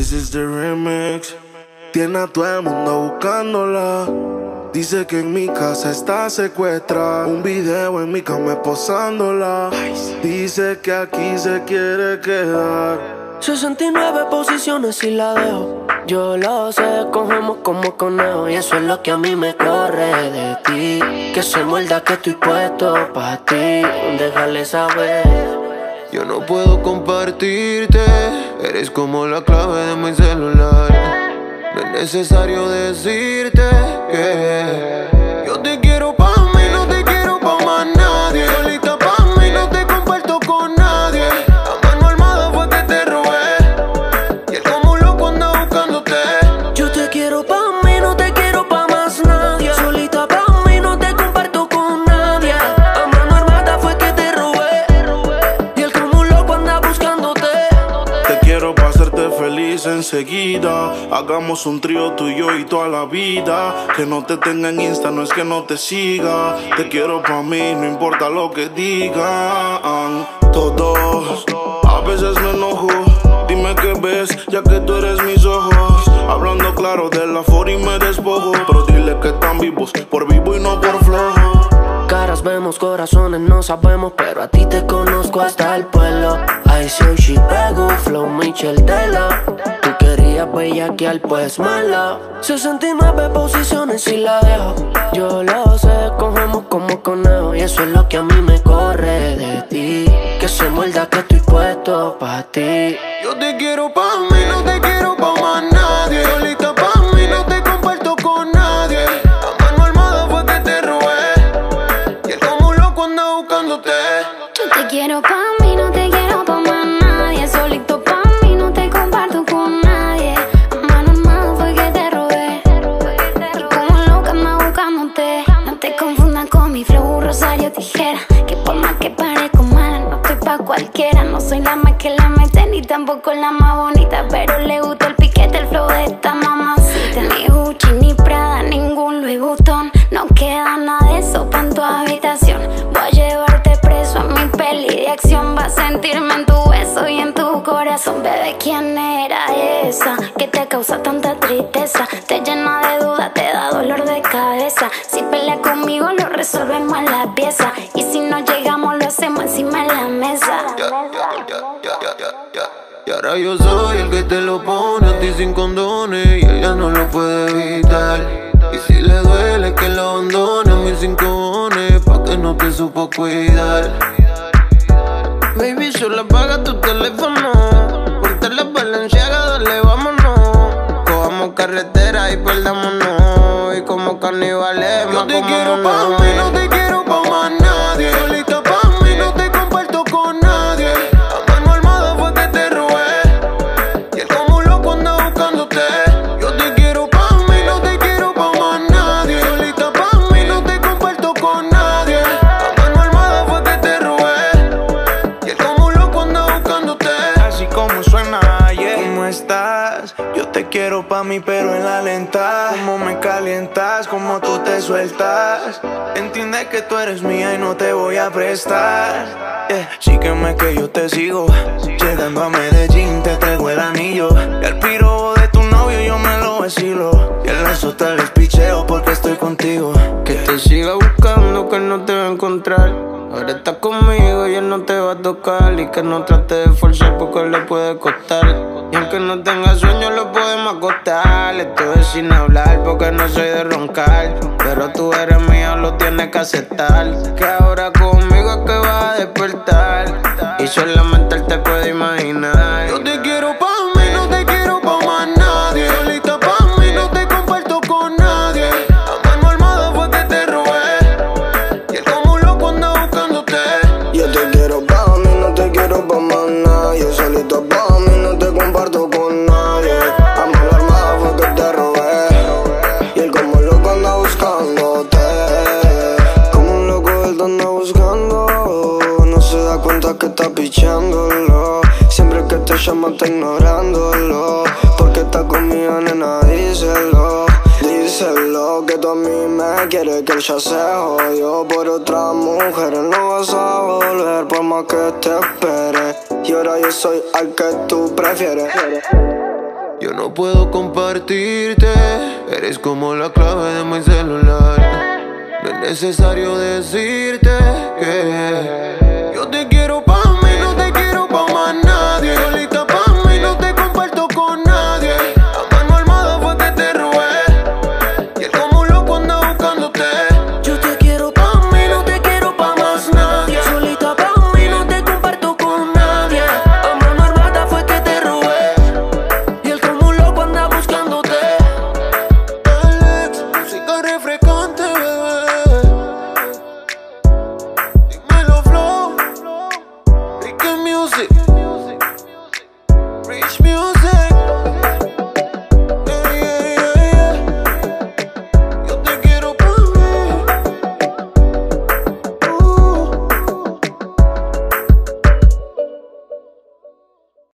This is the remix. Tiene a todo el mundo buscándola. Dice que en mi casa está secuestrada. Un video en mi cama posándola. Dice que aquí se quiere quedar. 69 posiciones y la dejo. Yo lo sé, cogemos como conejo. Y eso es lo que a mí me corre de ti. Que se muerda que estoy puesto para ti. Déjale saber. Yo no puedo compartirte, eres como la clave de mi celular. No es necesario decirte que enseguida. Hagamos un trío tú y yo y toda la vida. Que no te tenga en Insta, no es que no te siga. Te quiero para mí, no importa lo que digan. Todos, a veces me enojo. Dime qué ves, ya que tú eres mis ojos. Hablando claro de la for y me despojo. Pero dile que están vivos, por vivo y no por flojo. Caras vemos, corazones no sabemos, pero a ti te conozco hasta el pueblo. I say she pego, flow Michel Tela. Tú querías bellaquear, pues mala. 69 posiciones y la dejo. Yo lo sé, cogemos como conejo. Y eso es lo que a mí me corre de ti. Que se muerda que estoy puesto pa' ti. Yo te quiero pa' mí, no te quiero pa' más nadie. Solita pa' mí, no te comparto con nadie. A mano armada fue que te robé. Y un loco anda buscándote. Yo te quiero pa' mí, No soy la más que la mete, ni tampoco la más bonita. Pero le gusta el piquete, el flow de esta mamacita. Ni Gucci, ni Prada, ningún Louis Vuitton. No queda nada de eso pa' en tu habitación. Voy a llevarte preso a mi peli de acción. Va a sentirme en tu beso y en tu corazón. Bebé, ¿quién era esa que te causa tanta tristeza? Te llena de dudas, te da dolor de cabeza. Si pelea conmigo, lo resolvemos en la pieza. Y si no llegamos, ahora yo soy el que te lo pone a ti sin condones y ella no lo puede evitar. Y si le duele que lo abandone a mis cinco cojones, pa' que no te supo cuidar. Baby, solo apaga tu teléfono. Ponte la valenciaga, dale, vámonos. Cojamos carretera y perdámonos. Y como carnivales, Yo te quiero pa' mí, pero en la lenta. Cómo me calientas, cómo tú te sueltas. Entiende que tú eres mía y no te voy a prestar. Yeah. Sígueme que yo te sigo. Llegando a Medellín, te traigo el anillo. Y al piro de tu novio yo me lo vacilo. Y el lazo tal vez picheo porque estoy contigo. Que te siga buscando, que no te va a encontrar. Ahora estás conmigo y él no te va a tocar. Y que no trate de forzar porque le puede costar. Y aunque no tenga sueño, lo podemos acostar. Estoy sin hablar porque no soy de roncar. Pero tú eres mía, lo tienes que aceptar. Que ahora conmigo es que vas a despertar. Y solamente él te puede imaginar. Siempre que te llama está ignorándolo. Porque está conmigo, nena, díselo. Díselo que tú a mí me quieres que él ya se jodió por otra mujer. Él no vas a volver por más que te espere. Y ahora yo soy al que tú prefieres. Yo no puedo compartirte, eres como la clave de mi celular. No es necesario decirte que yo te quiero pa'